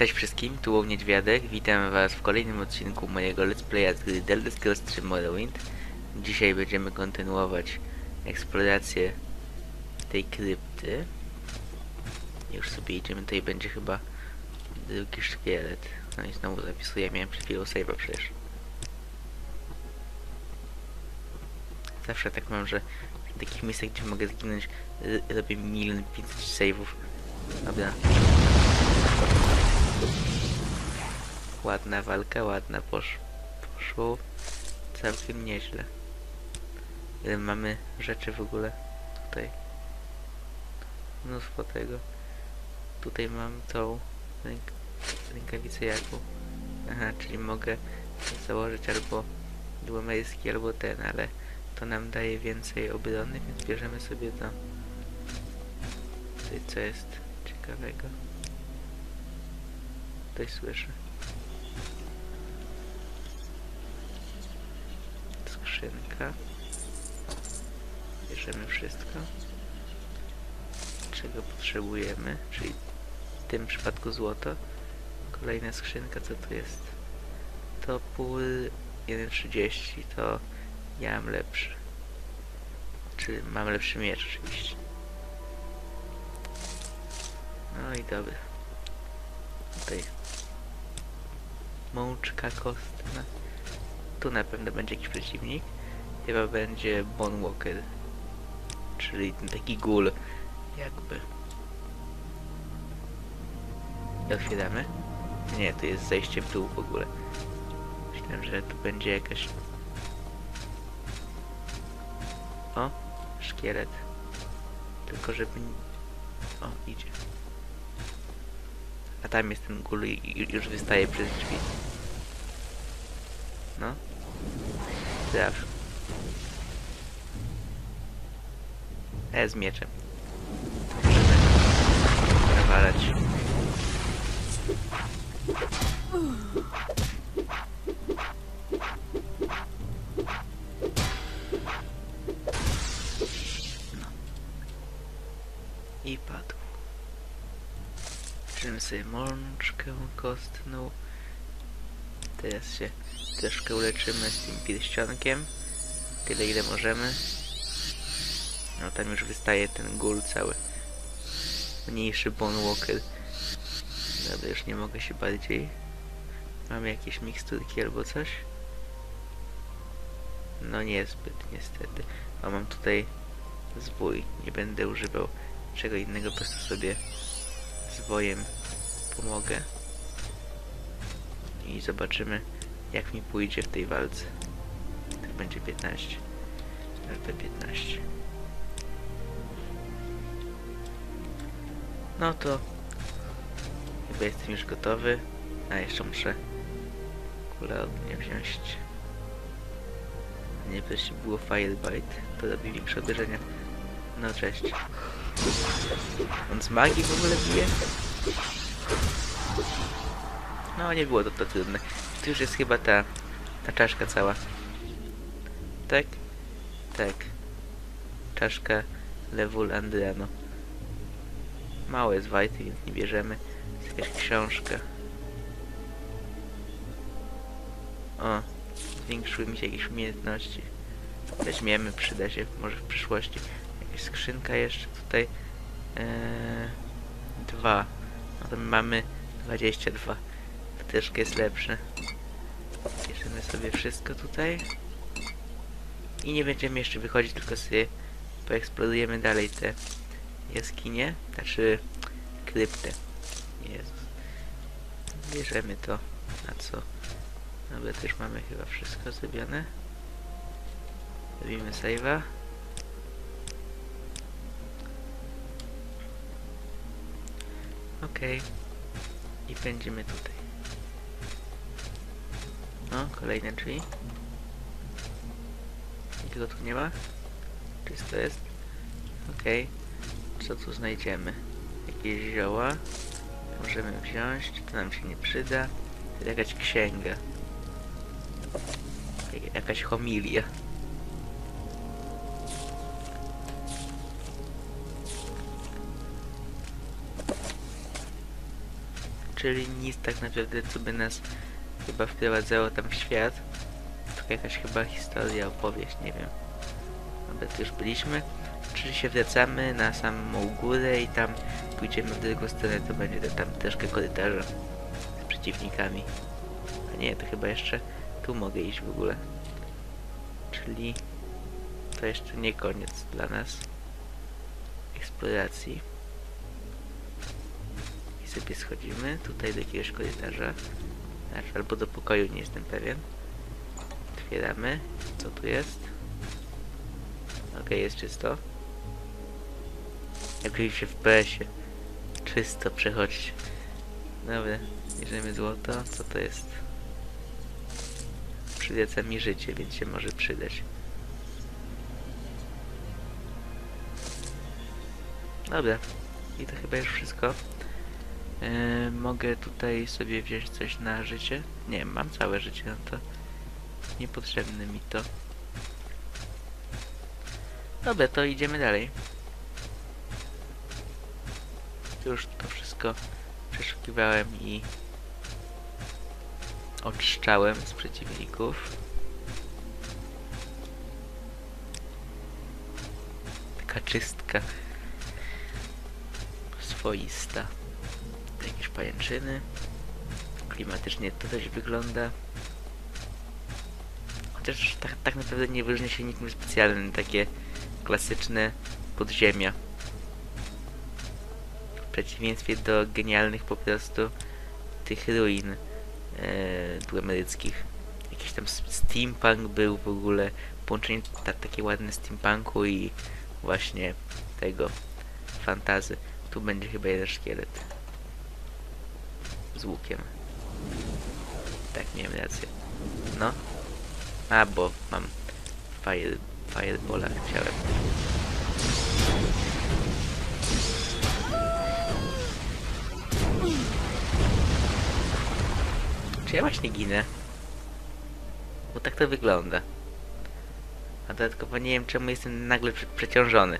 Cześć wszystkim, tu Łow Niedźwiadek, witam was w kolejnym odcinku mojego Let's Playa z gry Delta Scrolls 3 Morrowind. Dzisiaj będziemy kontynuować eksplorację tej krypty. Już sobie idziemy, tutaj będzie chyba drugi szkielet. No i znowu zapisuję, miałem przed chwilą save'a przecież. Zawsze tak mam, że w takich miejscach, gdzie mogę zginąć, r- robię milion 500 save'ów. Dobra. Ładna walka, ładna posz poszło. Całkiem nieźle. Ile mamy rzeczy w ogóle tutaj? Mnóstwo tego. Tutaj mam tą ręk rękawicę jaką. Aha, czyli mogę założyć albo dłumerski, albo ten, ale to nam daje więcej obrony, więc bierzemy sobie to. Tutaj co jest ciekawego? Tutaj słyszę. Skrzynka. Bierzemy wszystko. Czego potrzebujemy, czyli w tym przypadku złoto. Kolejna skrzynka, co to jest? Topór 1.30, to ja mam lepszy. Czy mam lepszy miecz oczywiście. No i dobra. Tutaj mączka kostna. Tu na pewno będzie jakiś przeciwnik. Chyba będzie Bonwalker. Czyli ten taki gul. Jakby. I otwieramy. Nie, to jest zejście w dół w ogóle. Myślałem, że tu będzie jakaś... O! Szkielet. Tylko żeby... O, idzie. Tam jest ten gul i już wystaje przez drzwi. No. Zawsze. E, z mieczem. Możemy. Sobie mączkę kostną. Teraz się troszkę uleczymy z tym pierścionkiem. Tyle ile możemy. No tam już wystaje ten gul cały. Mniejszy Bone Walker. Dobra, już nie mogę się bardziej. Mamy jakieś miksturki albo coś? No niezbyt niestety. A mam tutaj zbój. Nie będę używał czego innego, po prostu sobie zwojem pomogę. I zobaczymy jak mi pójdzie w tej walce. Tak będzie 15. LP 15. No to chyba jestem już gotowy. A jeszcze muszę kulę ognia wziąć. Nie jeśli było Firebite, to robi większe uderzenia. No cześć. On z magii w ogóle bije? No nie było to, to trudne. Tu już jest chyba ta, ta czaszka cała. Tak? Tak. Czaszka Lewul Andriano. Mało jest wajty, więc nie bierzemy. Jest jakaś książka. O, zwiększyły mi się jakieś umiejętności. Weźmiemy, przyda się może w przyszłości. Jakaś skrzynka jeszcze tutaj. Eee, dwa. No to my mamy 22. Troszkę jest lepsze. Bierzemy sobie wszystko tutaj. I nie będziemy jeszcze wychodzić, tylko sobie poeksplorujemy dalej te jaskinie. Znaczy kryptę. Jezus. Bierzemy to. A co? Dobra, też mamy chyba wszystko zrobione. Robimy save'a. Okej. I pędzimy tutaj. No, kolejne drzwi. Nikogo tu nie ma? Czysto jest? Okej. Co tu znajdziemy? Jakieś zioła. Możemy wziąć. To nam się nie przyda. To jakaś księga. Jak- Jakaś homilia. czyli nic tak naprawdę, co by nas chyba wprowadzało tam w świat. To jakaś chyba historia, opowieść, nie wiem. Dobra, tu już byliśmy. Czyli się wracamy na samą górę i tam pójdziemy w drugą stronę, to będzie tam troszkę korytarza z przeciwnikami. A nie, to chyba jeszcze tu mogę iść w ogóle. Czyli to jeszcze nie koniec dla nas eksploracji. I sobie schodzimy tutaj do jakiegoś korytarza. Albo do pokoju, nie jestem pewien. Otwieramy. Co tu jest? Okej, jest czysto. Jak się w PS-ie. Czysto przechodzić. Dobra, bierzemy złoto. Co to jest? Przyleca mi życie, więc się może przydać. Dobra, i to chyba już wszystko. Yy, mogę tutaj sobie wziąć coś na życie? Nie, mam całe życie, no to niepotrzebne mi to. Dobra, to idziemy dalej. Już to wszystko przeszukiwałem i oczyszczałem z przeciwników. Taka czystka swoista. Pajęczyny. Klimatycznie to coś wygląda. Chociaż tak, tak naprawdę nie wyróżnia się niczym specjalnym. Takie klasyczne podziemia. W przeciwieństwie do genialnych po prostu tych ruin e. Jakiś tam steampunk był w ogóle. Połączenie ta, takie ładne steampunku i właśnie tego fantazy. Tu będzie chyba jeden szkielet. Z łukiem. Tak, miałem rację. No. A, bo mam fire, firebola chciałem. Czy ja właśnie ginę? Bo tak to wygląda. A dodatkowo nie wiem czemu jestem nagle prze przeciążony.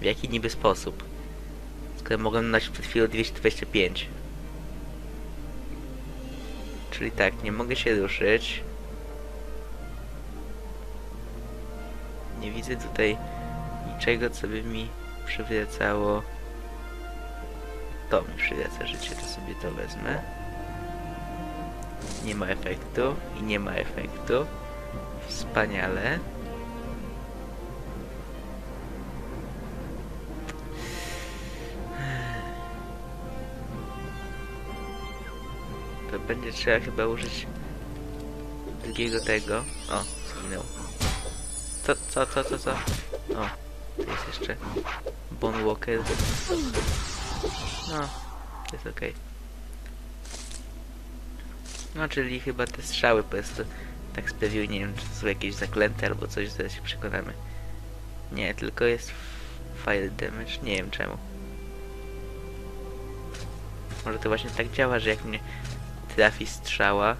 W jaki niby sposób? Skoro mogłem nosić przed chwilą 225. Czyli tak, nie mogę się ruszyć. Nie widzę tutaj niczego, co by mi przywracało. To mi przywraca życie, to sobie to wezmę. Nie ma efektu i nie ma efektu. Wspaniale. Będzie trzeba chyba użyć drugiego tego. O, zginął. Co, co, co, co, co? O, tu jest jeszcze Bon Walker. No, jest okej. No, czyli chyba te strzały po prostu tak sprawiły, nie wiem, czy to są jakieś zaklęte albo coś, zaraz się przekonamy. Nie, tylko jest fire damage, nie wiem czemu. Może to właśnie tak działa, że jak mnie trafi strzała,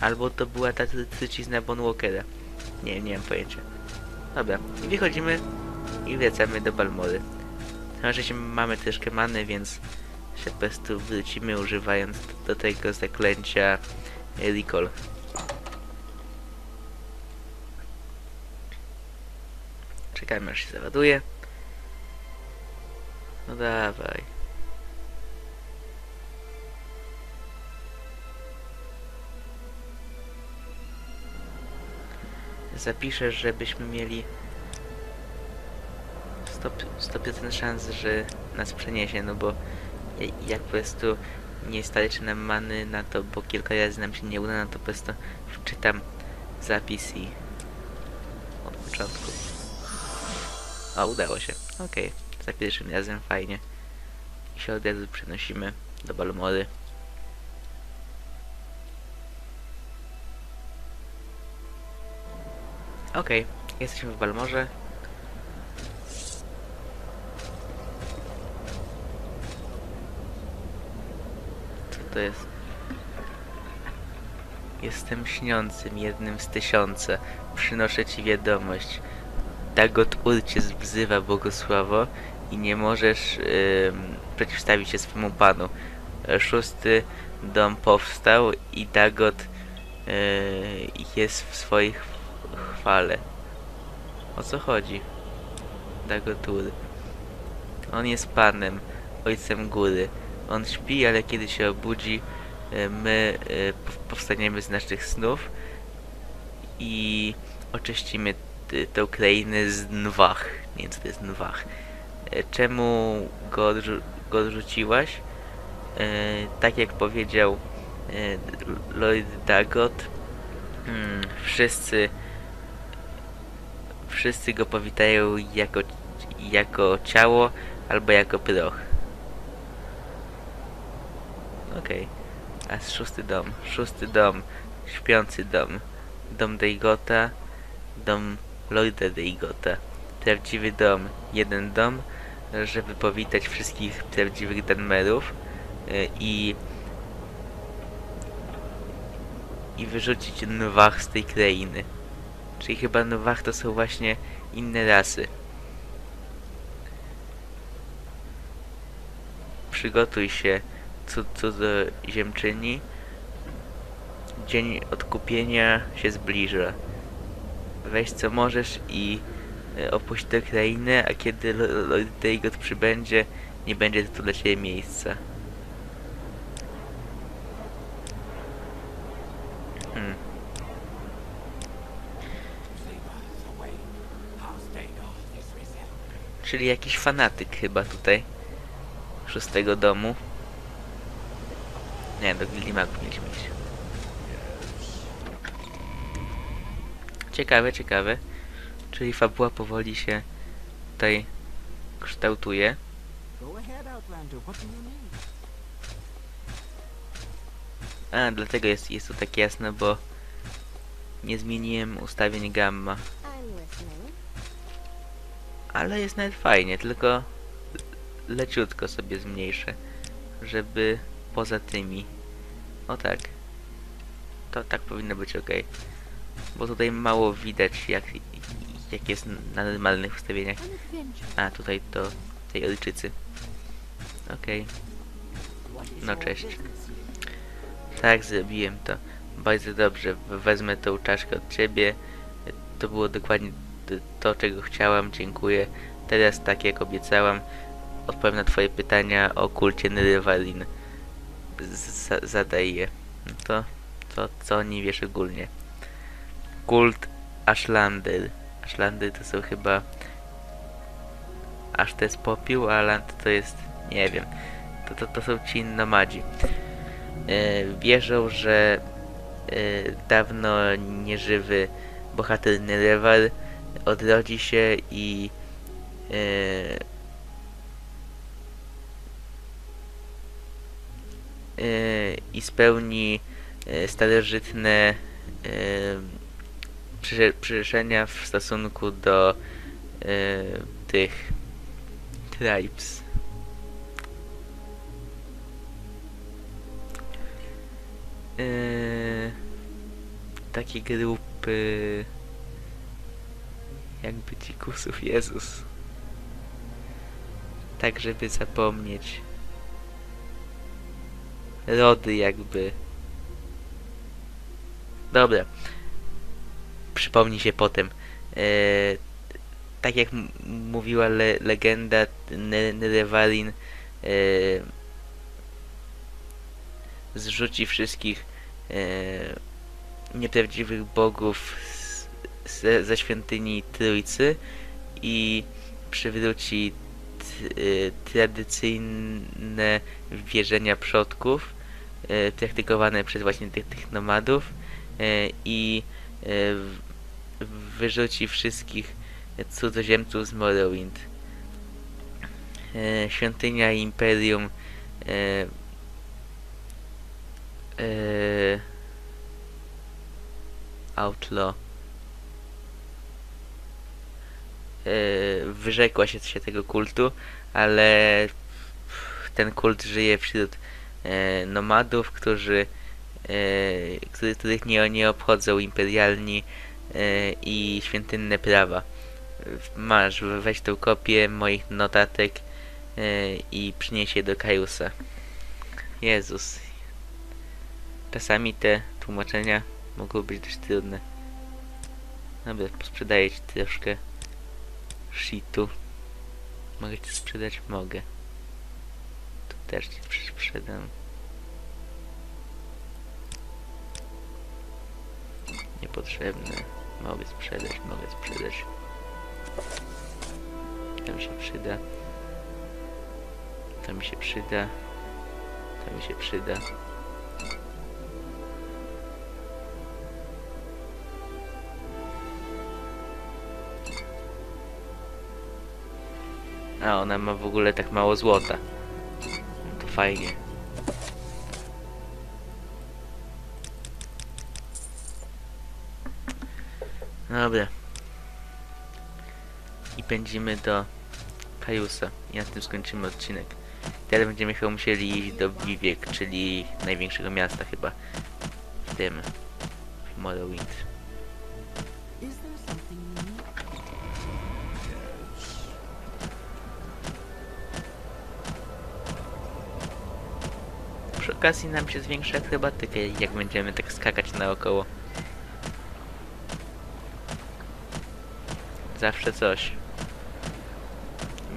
albo to była ta tru- trucizna Bon Walkera. Nie, nie mam pojęcia. Dobra, i wychodzimy i wracamy do Balmory. Na szczęście mamy troszkę many, więc się po prostu wrócimy używając do tego zaklęcia Recall. Czekamy aż się załaduje. No dawaj. Zapiszę, żebyśmy mieli 100%, 100% szans, że nas przeniesie, no bo ja- jak po prostu nie starczy nam many na to, bo kilka razy nam się nie uda, no to po prostu wczytam zapis i od początku. O, udało się. Okej, za pierwszym razem fajnie. I się od razu przenosimy do Balmory. Okej, jesteśmy w Balmorze. Co to jest? Jestem śniącym, jednym z tysiąca. Przynoszę ci wiadomość. Dagot Urcie wzywa Bogosławo i nie możesz ym, przeciwstawić się swemu panu. Szósty dom powstał i Dagot e, jest w swoich chwale. O co chodzi? Dagotur. On jest panem, ojcem góry. On śpi, ale kiedy się obudzi, e, my e, pow- powstaniemy z naszych snów i oczyścimy tę krainę z Nwach. Nie wiem co to jest Nwach. E, Czemu go, odrzu- go odrzuciłaś? Tak jak powiedział Lloyd Dagot, mm, wszyscy wszyscy go powitają jako, jako ciało albo jako proch. Okej. A z szósty dom. Szósty dom. Śpiący dom. Dom Daigota. Dom Lloyda Daigota. Prawdziwy dom. Jeden dom, żeby powitać wszystkich prawdziwych Danmerów y, i i wyrzucić Nwach z tej krainy. Czyli chyba Nwach to są właśnie inne rasy. Przygotuj się, co, co do ziemczyni. Dzień odkupienia się zbliża. Weź co możesz i e, opuść tę krainę, a kiedy Lo- Lord Dagot przybędzie, nie będzie tu dla ciebie miejsca. Czyli jakiś fanatyk chyba tutaj. Szóstego domu. Nie, do Gildii mieliśmy iść. Ciekawe, ciekawe. Czyli fabuła powoli się tutaj kształtuje. A, dlatego jest, jest to tak jasne, bo nie zmieniłem ustawień gamma. Ale jest nawet fajnie, tylko leciutko sobie zmniejszę, żeby poza tymi. O tak. To tak powinno być ok. Bo tutaj mało widać jak, jak jest na normalnych ustawieniach. A, tutaj do tej ojczycy. Okej. No cześć. Tak, zrobiłem to. Bardzo dobrze. Wezmę tą czaszkę od ciebie. To było dokładnie to, czego chciałam. Dziękuję. Teraz, tak jak obiecałam, odpowiem na twoje pytania o kulcie Nyrywalin. Zadaj je. No To, to, co o niej wiesz ogólnie. Kult Ashlander. Ashlander to są chyba... Aż to jest popiół, a Land to jest... Nie wiem. To, to, to są ci nomadzi. E, wierzą, że e, dawno nieżywy bohater Nerewal odrodzi się i e, e, i spełni e, starożytne przyrzę- przyrzeczenia w stosunku do tych tribes. Eee, takie grupy jakby dzikusów Jezus. Tak, żeby zapomnieć. Rody jakby. Dobra. Przypomnij się potem. Eee, tak jak mówiła le legenda Nerevalin eee, zrzuci wszystkich e, nieprawdziwych bogów z, z, ze świątyni Trójcy i przywróci e, tradycyjne wierzenia przodków e, praktykowane przez właśnie tych, tych nomadów e, i wyrzuci wszystkich cudzoziemców z Morrowind. Świątynia Imperium Outlaw. Eee, wyrzekła się, się tego kultu, ale ten kult żyje wśród e, nomadów, którzy e, którzy- których nie, nie obchodzą imperialni e, i świątynne prawa. Masz, weź tą kopię moich notatek i przyniesie do Kajusa. Jezus. Czasami te tłumaczenia mogą być dość trudne. Dobra, posprzedaję ci troszkę shitu. Mogę ci sprzedać? Mogę. Tu też ci sprzedam. Niepotrzebne. Mogę sprzedać, mogę sprzedać. To mi się przyda. To mi się przyda. To mi się przyda. A ona ma w ogóle tak mało złota. No to fajnie. Dobra. I pędzimy do Kajusa. I na tym skończymy odcinek. Teraz będziemy chyba musieli iść do Vivek, czyli największego miasta chyba w tym w Morrowind. Okazji nam się zwiększy akrobatykę, jak będziemy tak skakać naokoło. Zawsze coś.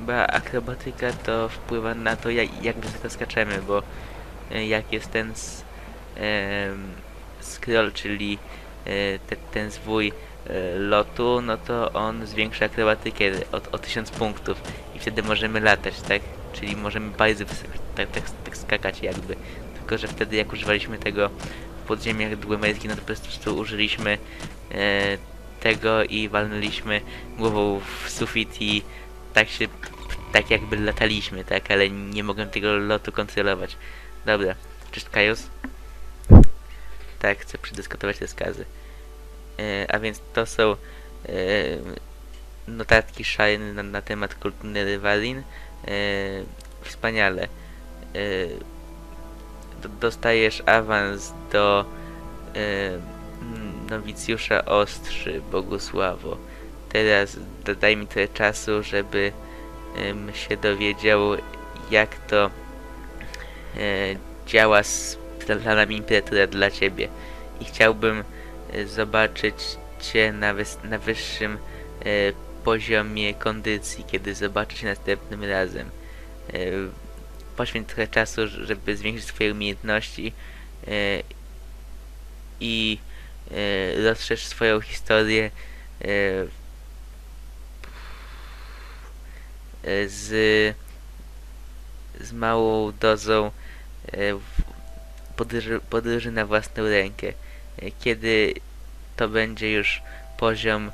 Bo akrobatyka to wpływa na to, jak, jak wysoko skaczemy, bo e, jak jest ten s- em, scroll, czyli e, te, ten zwój e, lotu, no to on zwiększa akrobatykę o, o 1000 punktów i wtedy możemy latać, tak? Czyli możemy bardzo wysoko tak, tak, tak skakać jakby. Tylko, że wtedy jak używaliśmy tego w podziemiach Dwemerki, no to po prostu użyliśmy e, tego i walnęliśmy głową w sufit i tak się, tak jakby lataliśmy, tak? Ale nie mogłem tego lotu kontrolować. Dobra, cześć Kajus. Tak, chcę przedyskutować te skazy. E, a więc to są e, notatki Shine na, na temat kultury Rywalin. E, wspaniale. E, dostajesz awans do mm, nowicjusza Ostrzy Bogusławo. Teraz dodaj mi trochę czasu, żeby się dowiedział, jak to e, działa z planami Imperatora dla ciebie. I chciałbym e, zobaczyć cię na, na wyższym e, poziomie kondycji, kiedy zobaczę cię następnym razem. E, poświęć trochę czasu, żeby zwiększyć swoje umiejętności e, i e, rozszerz swoją historię e, z, z małą dozą podróży, podróży na własną rękę. Kiedy to będzie już poziom,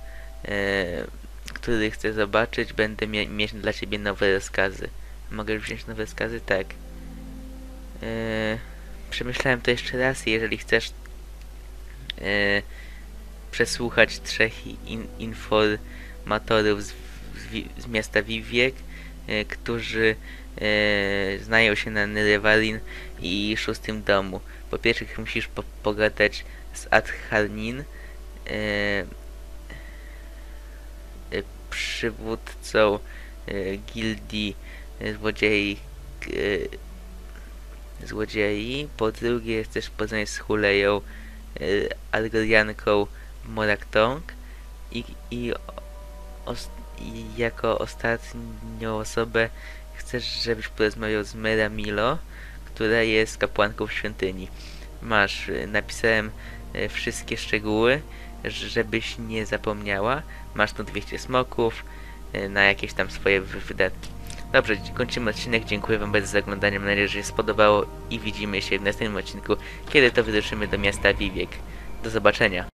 który chcę zobaczyć, będę mie mieć dla ciebie nowe rozkazy. Mogę wziąć nowe rozkazy? Tak. E, przemyślałem to jeszcze raz jeżeli chcesz e, przesłuchać trzech in, informatorów z, z, z miasta Viviek, e, którzy znają się na Nyrewalin i szóstym domu. Po pierwsze musisz po, pogadać z Adharnin, przywódcą e, gildii złodziei e, złodziei. Po drugie chcesz poznać z Huleją e, Algorianką Moraktong i, i, os, i jako ostatnią osobę chcesz, żebyś porozmawiał z Mera Milo, która jest kapłanką w świątyni. Masz, e, napisałem wszystkie szczegóły, żebyś nie zapomniała. Masz tu 200 smoków na jakieś tam swoje wy- wydatki. Dobrze, kończymy odcinek. Dziękuję Wam bardzo za oglądanie. Mam nadzieję, że się spodobało i widzimy się w następnym odcinku, kiedy to wyruszymy do miasta Viviek. Do zobaczenia.